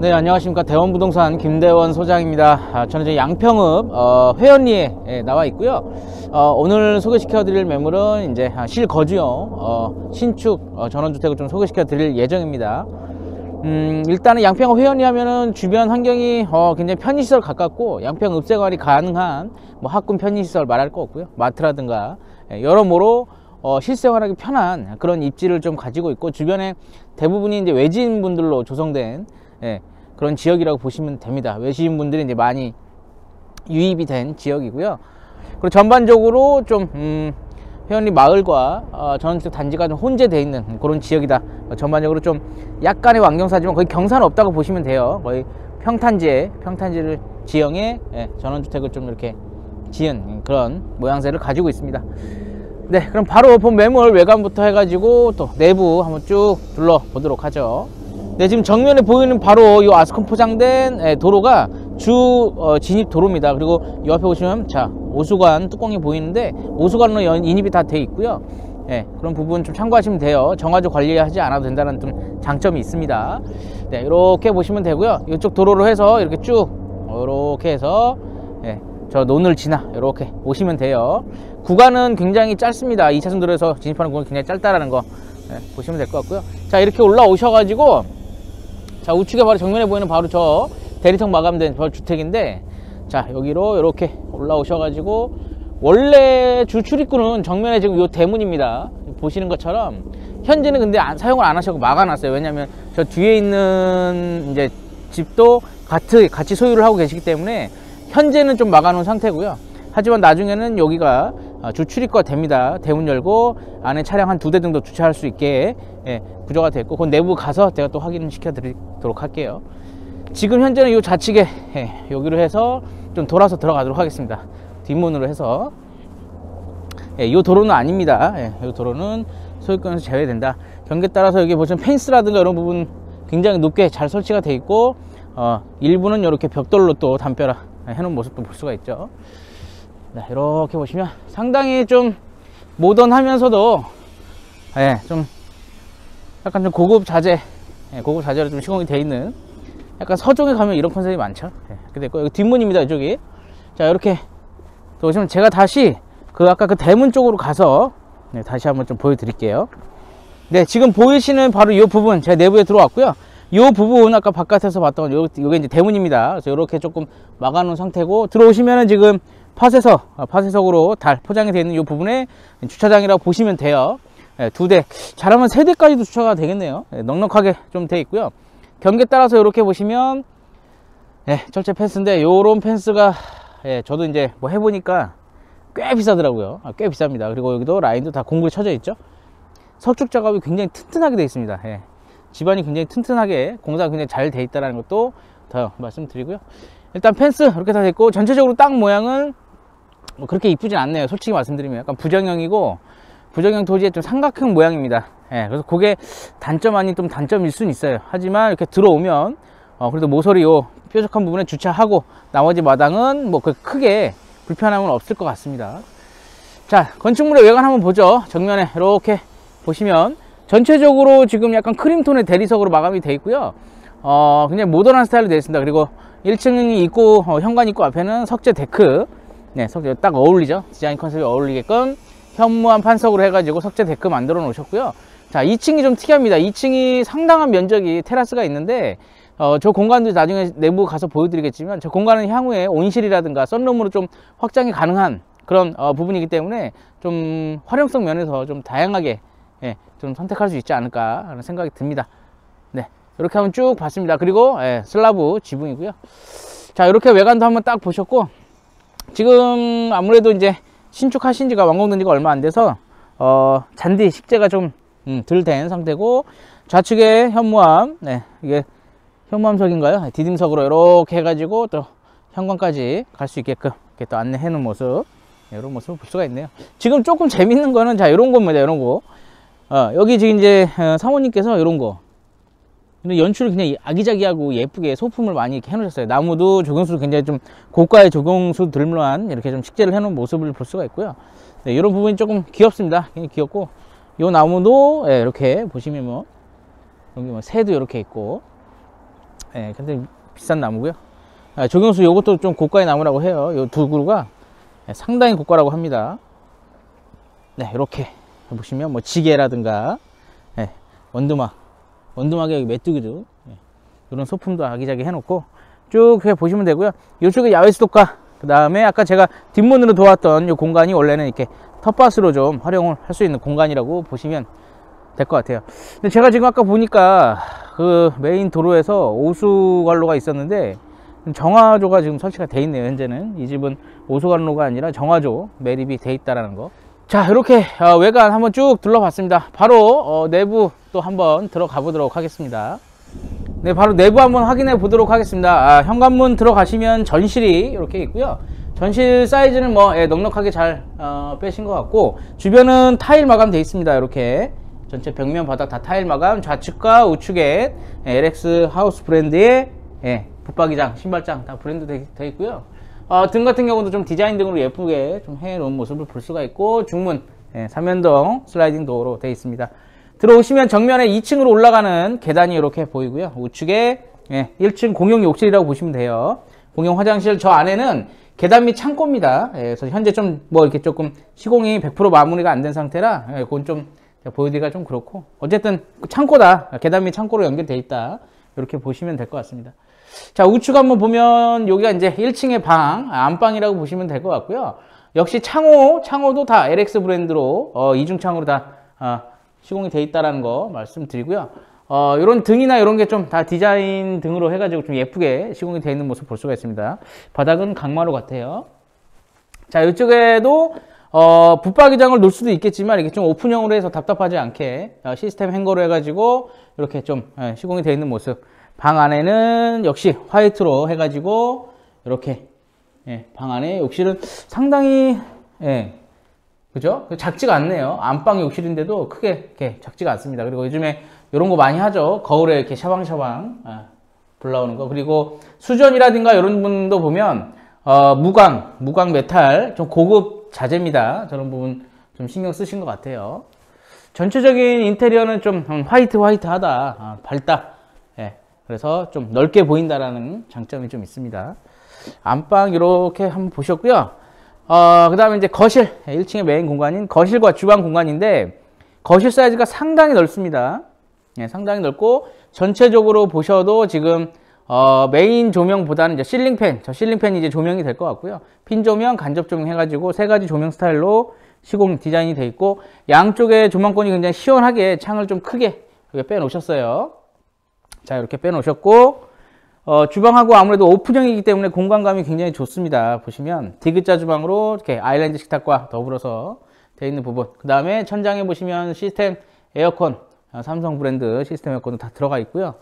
네 안녕하십니까. 대원부동산 김대원 소장입니다. 아, 저는 이제 양평읍 어, 회원리에 예, 나와 있고요. 어, 오늘 소개시켜 드릴 매물은 이제 아, 실거주용 어, 신축 어, 전원주택을 좀 소개시켜 드릴 예정입니다. 음, 일단은 양평 회원리 하면은 주변 환경이 어, 굉장히 편의시설 가깝고 양평 읍생활이 가능한 뭐 학군 편의시설 말할 거 없고요. 마트라든가 예, 여러모로 어, 실생활하기 편한 그런 입지를 좀 가지고 있고 주변에 대부분이 이제 외지인 분들로 조성된 예, 그런 지역이라고 보시면 됩니다. 외지인 분들이 이제 많이 유입이 된 지역이고요. 그리고 전반적으로 좀 음, 회원리 마을과 어, 전원주택 단지가 좀 혼재되어 있는 그런 지역이다. 어, 전반적으로 좀 약간의 완경사지만 거의 경사는 없다고 보시면 돼요. 거의 평탄지에 평탄지를 지형에 예, 전원주택을 좀 이렇게 지은 그런 모양새를 가지고 있습니다. 네, 그럼 바로 본 매물 외관부터 해가지고 또 내부 한번 쭉 둘러보도록 하죠. 네, 지금 정면에 보이는 바로 이 아스콘 포장된 예, 도로가 주 어, 진입 도로입니다. 그리고 이 앞에 보시면 자 오수관 뚜껑이 보이는데 오수관으로 연, 인입이 다 돼 있고요. 예, 그런 부분 좀 참고하시면 돼요. 정화조 관리하지 않아도 된다는 좀 장점이 있습니다. 네, 이렇게 보시면 되고요. 이쪽 도로로 해서 이렇게 쭉 이렇게 해서 예, 저 논을 지나 이렇게 오시면 돼요. 구간은 굉장히 짧습니다. 2차선 도로에서 진입하는 구간 굉장히 짧다라는 거 예, 보시면 될 것 같고요. 자 이렇게 올라오셔가지고 자 우측에 바로 정면에 보이는 바로 저 대리석 마감된 저 주택인데 자 여기로 이렇게 올라오셔가지고 원래 주 출입구는 정면에 지금 요 대문입니다. 보시는 것처럼 현재는 근데 안, 사용을 안 하시고 막아놨어요. 왜냐면 저 뒤에 있는 이제 집도 같이 같이 소유를 하고 계시기 때문에 현재는 좀 막아놓은 상태고요. 하지만 나중에는 여기가 어, 주 출입구가 됩니다. 대문 열고 안에 차량 한 두 대 정도 주차할 수 있게 예, 구조가 됐고 그 내부 가서 제가 또 확인시켜 드리도록 할게요. 지금 현재는 이 좌측에 예, 여기로 해서 좀 돌아서 들어가도록 하겠습니다. 뒷문으로 해서. 예, 이 도로는 아닙니다. 예, 이 도로는 소유권에서 제외된다. 경계 따라서 여기 보시면 펜스라든가 이런 부분 굉장히 높게 잘 설치가 되어 있고 어, 일부는 이렇게 벽돌로 또 담벼라 해놓은 모습도 볼 수가 있죠 네, 이렇게 보시면 상당히 좀 모던하면서도 예, 좀 약간 좀 고급 자재 예, 고급 자재로 좀 시공이 되어 있는 약간 서쪽에 가면 이런 컨셉이 많죠? 예, 여기 뒷문입니다 이쪽이. 자 이렇게 보시면 제가 다시 그 아까 그 대문 쪽으로 가서 네, 다시 한번 좀 보여드릴게요. 네 지금 보이시는 바로 이 부분 제가 내부에 들어왔고요. 이 부분 아까 바깥에서 봤던 요, 요게 이제 대문입니다. 그래서 이렇게 조금 막아 놓은 상태고 들어오시면은 지금 파쇄석, 어, 파쇄석으로 달 포장이 되어 있는 이 부분에 주차장이라고 보시면 돼요. 예, 두 대, 잘하면 세 대까지도 주차가 되겠네요. 예, 넉넉하게 좀 되어 있고요. 경계 따라서 이렇게 보시면 예, 철제 펜스인데 요런 펜스가 예, 저도 이제 뭐 해보니까 꽤 비싸더라고요. 아, 꽤 비쌉니다. 그리고 여기도 라인도 다 공구에 쳐져 있죠. 석축 작업이 굉장히 튼튼하게 되어 있습니다. 예. 집안이 굉장히 튼튼하게 공사가 굉장히 잘 되어 있다는 것도 더 말씀드리고요. 일단 펜스 이렇게 다 됐고 전체적으로 땅 모양은 뭐 그렇게 이쁘진 않네요. 솔직히 말씀드리면. 약간 부정형이고 부정형 토지의 좀 삼각형 모양입니다. 예, 그래서 그게 단점 아닌 좀 단점일 수는 있어요. 하지만 이렇게 들어오면 어, 그래도 모서리 요. 뾰족한 부분에 주차하고 나머지 마당은 뭐그 크게 불편함은 없을 것 같습니다. 자 건축물의 외관 한번 보죠. 정면에 이렇게 보시면 전체적으로 지금 약간 크림톤의 대리석으로 마감이 되어 있고요. 어, 굉장히 모던한 스타일로 되어 있습니다. 그리고 1층이 있고 어, 현관 있고 앞에는 석재 데크. 네 석재 딱 어울리죠? 디자인 컨셉이 어울리게끔 현무암 판석으로 해가지고 석재 데크 만들어 놓으셨고요. 자 2층이 좀 특이합니다. 2층이 상당한 면적이 테라스가 있는데 어, 저 공간도 나중에 내부 가서 보여드리겠지만 저 공간은 향후에 온실이라든가 썬룸으로 좀 확장이 가능한 그런 어, 부분이기 때문에 좀 활용성 면에서 좀 다양하게 예, 좀 선택할 수 있지 않을까 하는 생각이 듭니다. 네 이렇게 한번 쭉 봤습니다. 그리고 예, 슬라브 지붕이고요. 자 이렇게 외관도 한번 딱 보셨고 지금 아무래도 이제 신축하신 지가 완공된 지가 얼마 안 돼서 어, 잔디 식재가 좀 덜된 음, 상태고 좌측에 현무암 네, 이게 현무암석인가요? 네, 디딤석으로 이렇게 해가지고 또 현관까지 갈 수 있게끔 이렇게 또 안내해 놓은 모습 네, 이런 모습을 볼 수가 있네요. 지금 조금 재밌는 거는 자 이런 겁니다 이런 거. 어, 여기 지금 이제 어, 사모님께서 이런 거 근데 연출을 그냥 아기자기하고 예쁘게 소품을 많이 해놓으셨어요. 나무도 조경수 굉장히 좀 고가의 조경수 들만 이렇게 좀 식재를 해놓은 모습을 볼 수가 있고요. 네, 이런 부분이 조금 귀엽습니다. 굉장히 귀엽고 이 나무도 네, 이렇게 보시면 뭐 여기 뭐 새도 이렇게 있고 예, 근데 비싼 나무고요. 아, 조경수 요것도 좀 고가의 나무라고 해요. 요두 그루가 예, 상당히 고가라고 합니다. 네, 이렇게 보시면 뭐 지게라든가 예, 원두막, 원두막에 여기 메뚜기도 예, 이런 소품도 아기자기 해놓고 쭉 해 보시면 되고요. 이쪽에 야외 수도가, 그 다음에 아까 제가 뒷문으로 도왔던 이 공간이 원래는 이렇게 텃밭으로 좀 활용을 할 수 있는 공간이라고 보시면 될 것 같아요. 근데 제가 지금 아까 보니까 그 메인 도로에서 오수관로가 있었는데 정화조가 지금 설치가 돼 있네요. 현재는 이 집은 오수관로가 아니라 정화조 매립이 돼 있다라는 거. 자 이렇게 어, 외관 한번 쭉 둘러봤습니다. 바로 어, 내부 또 한번 들어가 보도록 하겠습니다. 네, 바로 내부 한번 확인해 보도록 하겠습니다. 아, 현관문 들어가시면 전실이 이렇게 있고요. 전실 사이즈는 뭐 예, 넉넉하게 잘 어, 빼신 것 같고 주변은 타일 마감 되어 있습니다. 이렇게 전체 벽면 바닥 다 타일 마감 좌측과 우측에 예, LX 하우스 브랜드의 예, 붙박이장, 신발장 다 브랜드 되어 있고요. 어, 등 같은 경우도 좀 디자인 등으로 예쁘게 좀 해놓은 모습을 볼 수가 있고 중문 예, 삼연동 슬라이딩 도어로 되어 있습니다. 들어오시면 정면에 2층으로 올라가는 계단이 이렇게 보이고요. 우측에 예, 1층 공용 욕실이라고 보시면 돼요. 공용 화장실 저 안에는 계단 및 창고입니다. 예, 그래서 현재 좀 뭐 이렇게 조금 시공이 100% 마무리가 안 된 상태라 예, 그건 좀 보여드리기가 좀 그렇고 어쨌든 창고다. 계단 및 창고로 연결돼 있다. 이렇게 보시면 될 것 같습니다. 자 우측 한번 보면 여기가 이제 1층의 방 안방이라고 보시면 될 것 같고요. 역시 창호 창호도 다 LX 브랜드로 어, 이중창으로 다 어, 시공이 돼 있다라는 거 말씀드리고요. 어, 이런 등이나 이런 게 좀 다 디자인 등으로 해가지고 좀 예쁘게 시공이 되어 있는 모습 볼 수가 있습니다. 바닥은 강마루 같아요. 자, 이쪽에도 어, 붙박이장을 놓을 수도 있겠지만 이게 좀 오픈형으로 해서 답답하지 않게 어, 시스템 행거로 해가지고 이렇게 좀 예, 시공이 되어 있는 모습. 방 안에는 역시 화이트로 해가지고 이렇게 예, 방 안에 욕실은 상당히 예, 그죠? 작지가 않네요. 안방 욕실인데도 크게 이렇게 작지가 않습니다. 그리고 요즘에 이런 거 많이 하죠. 거울에 이렇게 샤방샤방 아, 불 나오는 거. 그리고 수전이라든가 이런 부분도 보면 어, 무광, 무광 메탈 좀 고급 자재입니다. 저런 부분 좀 신경 쓰신 것 같아요. 전체적인 인테리어는 좀 화이트 화이트하다, 아, 밝다. 예, 그래서 좀 넓게 보인다라는 장점이 좀 있습니다. 안방 이렇게 한번 보셨고요. 어, 그 다음에 이제 거실, 1층의 메인 공간인 거실과 주방 공간인데, 거실 사이즈가 상당히 넓습니다. 예, 상당히 넓고, 전체적으로 보셔도 지금, 어, 메인 조명보다는 이제 실링팬, 저 실링팬이 이제 조명이 될 것 같고요. 핀 조명, 간접 조명 해가지고 세 가지 조명 스타일로 시공 디자인이 돼 있고, 양쪽에 조망권이 굉장히 시원하게 창을 좀 크게 빼 놓으셨어요. 자, 이렇게 빼 놓으셨고, 어, 주방하고 아무래도 오픈형이기 때문에 공간감이 굉장히 좋습니다. 보시면 디귿자 주방으로 이렇게 아일랜드 식탁과 더불어서 되어 있는 부분. 그 다음에 천장에 보시면 시스템 에어컨, 어, 삼성 브랜드 시스템 에어컨도 다 들어가 있고요.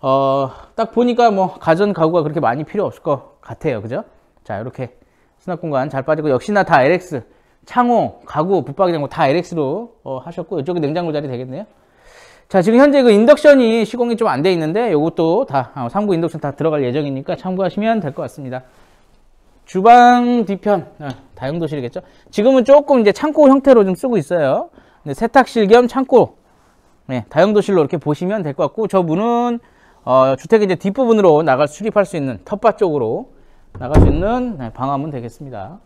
어, 딱 보니까 뭐 가전 가구가 그렇게 많이 필요 없을 것 같아요. 그죠? 자, 이렇게 수납 공간 잘 빠지고 역시나 다 LX. 창호, 가구, 붙박이장 다 LX로 어, 하셨고 이쪽에 냉장고 자리 되겠네요. 자, 지금 현재 그 인덕션이 시공이 좀 안 돼 있는데 이것도 다 어, 상부 인덕션 다 들어갈 예정이니까 참고하시면 될 것 같습니다. 주방 뒤편 아, 다용도실이겠죠. 지금은 조금 이제 창고 형태로 좀 쓰고 있어요. 근데 세탁실 겸 창고 네, 다용도실로 이렇게 보시면 될 것 같고 저 문은 어, 주택 이제 뒷부분으로 나갈 수립할 수 있는 텃밭 쪽으로 나갈 수 있는 네, 방화문 되겠습니다.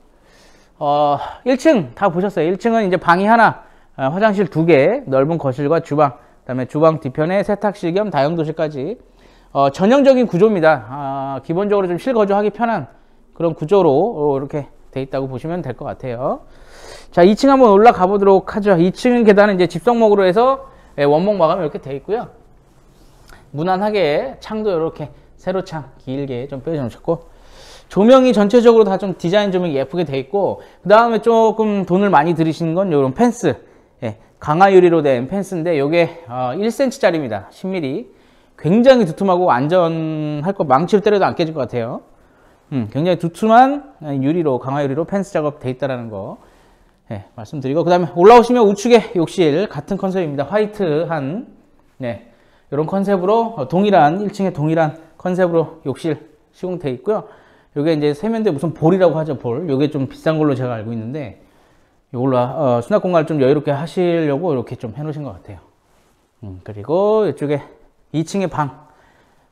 어, 1층 다 보셨어요. 1층은 이제 방이 하나, 어, 화장실 두 개, 넓은 거실과 주방 그다음에 주방 뒤편에 세탁실 겸 다용도실까지 어, 전형적인 구조입니다. 아, 기본적으로 좀 실거주하기 편한 그런 구조로 어, 이렇게 돼 있다고 보시면 될 것 같아요. 자, 2층 한번 올라가 보도록 하죠. 2층 계단은 이제 집성목으로 해서 예, 원목 마감이 이렇게 돼 있고요. 무난하게 창도 이렇게 세로 창 길게 좀 빼주셨고 조명이 전체적으로 다 좀 디자인 조명이 예쁘게 돼 있고 그 다음에 조금 돈을 많이 들이시는 건 이런 펜스 예, 강화 유리로 된 펜스인데 이게 1cm짜리입니다. 10mm. 굉장히 두툼하고 안전할 거 망치를 때려도 안 깨질 것 같아요. 음, 굉장히 두툼한 유리로 강화 유리로 펜스 작업 돼 있다라는 거 네, 말씀드리고 그 다음에 올라오시면 우측에 욕실 같은 컨셉입니다. 화이트한 네, 이런 컨셉으로 동일한 1층에 동일한 컨셉으로 욕실 시공돼 있고요. 이게 이제 세면대 무슨 볼이라고 하죠 볼. 이게 좀 비싼 걸로 제가 알고 있는데 이걸로 어, 수납 공간을 좀 여유롭게 하시려고 이렇게 좀 해놓으신 것 같아요. 음, 그리고 이쪽에 2층의 방.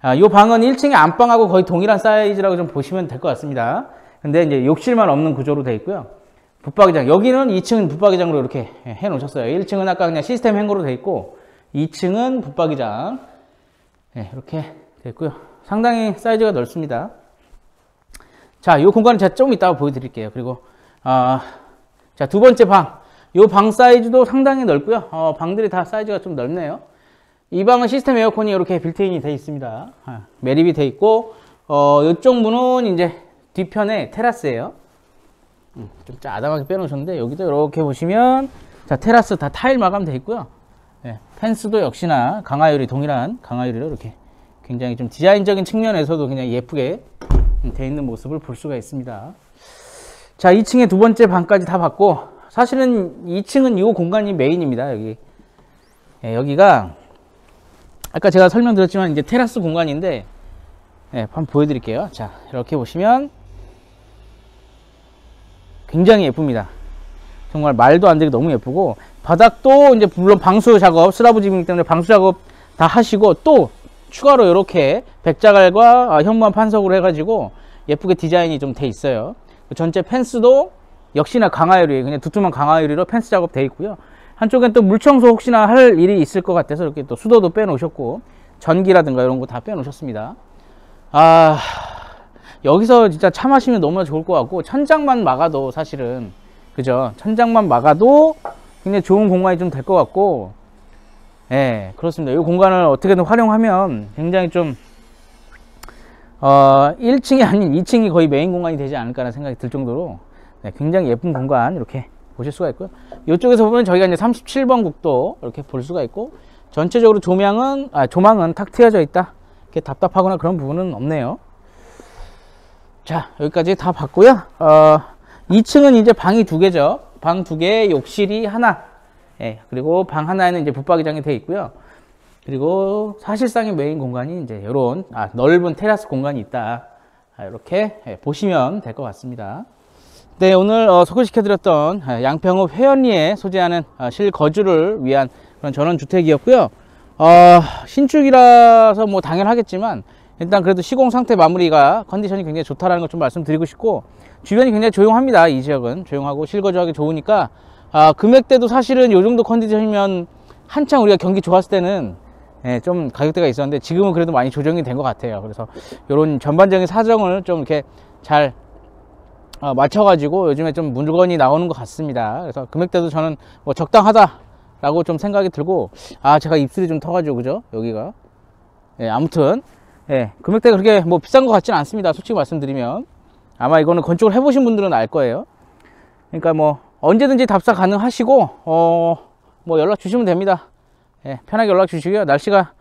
아, 이 방은 1층의 안방하고 거의 동일한 사이즈라고 좀 보시면 될 것 같습니다. 근데 이제 욕실만 없는 구조로 되어 있고요. 붙박이장 여기는 2층은 붙박이장으로 이렇게 해 놓으셨어요. 1층은 아까 그냥 시스템 행거로 되어 있고 2층은 붙박이장 네, 이렇게 되어 있고요. 상당히 사이즈가 넓습니다. 자, 이 공간은 제가 좀 이따가 보여드릴게요. 그리고 아, 자, 두 번째 방. 이 방 사이즈도 상당히 넓고요. 어, 방들이 다 사이즈가 좀 넓네요. 이 방은 시스템 에어컨이 이렇게 빌트인이 되어 있습니다. 아, 매립이 되어 있고, 어, 이쪽 문은 이제 뒤편에 테라스예요. 음, 좀 짜담하게 빼놓으셨는데, 여기도 이렇게 보시면, 자, 테라스 다 타일 마감 되어 있고요. 예, 펜스도 역시나 강화유리, 동일한 강화유리로 이렇게 굉장히 좀 디자인적인 측면에서도 그냥 예쁘게 되어 있는 모습을 볼 수가 있습니다. 자, 2층에 두 번째 방까지 다 봤고, 사실은 2층은 이 공간이 메인입니다. 여기 예, 여기가 아까 제가 설명드렸지만 이제 테라스 공간인데 예, 한번 보여드릴게요. 자 이렇게 보시면 굉장히 예쁩니다. 정말 말도 안 되게 너무 예쁘고 바닥도 이제 물론 방수 작업 슬라브 집이기 때문에 방수 작업 다 하시고 또 추가로 이렇게 백자갈과 아, 현무암 판석으로 해가지고 예쁘게 디자인이 좀 돼 있어요. 전체 펜스도 역시나 강화유리 그냥 두툼한 강화유리로 펜스 작업 돼 있고요. 한쪽엔 또 물청소 혹시나 할 일이 있을 것 같아서 이렇게 또 수도도 빼 놓으셨고 전기라든가 이런 거 다 빼 놓으셨습니다. 아 여기서 진짜 차 마시면 너무나 좋을 것 같고 천장만 막아도 사실은 그죠? 천장만 막아도 굉장히 좋은 공간이 좀 될 것 같고 예 그렇습니다. 이 공간을 어떻게든 활용하면 굉장히 좀 어, 1층이 아닌 2층이 거의 메인 공간이 되지 않을까라는 생각이 들 정도로 네, 굉장히 예쁜 공간 이렇게 보실 수가 있고요. 이쪽에서 보면 저희가 이제 37번 국도 이렇게 볼 수가 있고 전체적으로 조명은 아, 조망은 탁 트여져 있다. 이렇게 답답하거나 그런 부분은 없네요. 자 여기까지 다 봤고요. 어, 2층은 이제 방이 두 개죠. 방 두 개, 욕실이 하나. 예, 그리고 방 하나에는 이제 붙박이장이 되어 있고요. 그리고 사실상의 메인 공간이 이제 이런 아, 넓은 테라스 공간이 있다. 아, 이렇게 예, 보시면 될 것 같습니다. 네, 오늘 어, 소개시켜드렸던 어, 양평읍 회원리에 소재하는 어, 실거주를 위한 그런 전원주택이었고요. 어, 신축이라서 뭐 당연하겠지만 일단 그래도 시공 상태 마무리가 컨디션이 굉장히 좋다라는 걸 좀 말씀드리고 싶고 주변이 굉장히 조용합니다. 이 지역은 조용하고 실거주하기 좋으니까 아, 금액대도 사실은 이 정도 컨디션이면 한창 우리가 경기 좋았을 때는 예, 좀 가격대가 있었는데 지금은 그래도 많이 조정이 된 것 같아요. 그래서 이런 전반적인 사정을 좀 이렇게 잘 어, 맞춰가지고 요즘에 좀 물건이 나오는 것 같습니다. 그래서 금액대도 저는 뭐 적당하다 라고 좀 생각이 들고 아 제가 입술이 좀 터가지고 그죠 여기가 예, 아무튼 예, 금액대가 그렇게 뭐 비싼 것 같지는 않습니다. 솔직히 말씀드리면 아마 이거는 건축을 해보신 분들은 알 거예요. 그러니까 뭐 언제든지 답사 가능하시고 어 뭐 연락 주시면 됩니다. 예, 편하게 연락 주시고요. 날씨가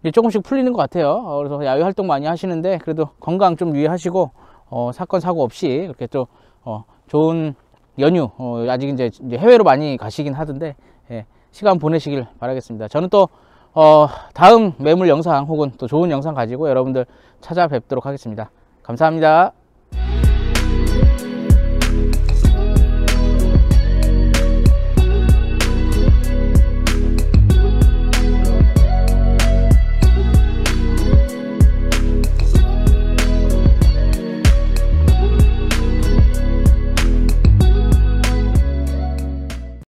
이제 조금씩 풀리는 것 같아요. 어, 그래서 야외 활동 많이 하시는데 그래도 건강 좀 유의하시고 어, 사건 사고 없이 이렇게 또 어, 좋은 연휴 어, 아직 이제, 이제 해외로 많이 가시긴 하던데 예, 시간 보내시길 바라겠습니다. 저는 또 어, 다음 매물 영상 혹은 또 좋은 영상 가지고 여러분들 찾아뵙도록 하겠습니다. 감사합니다.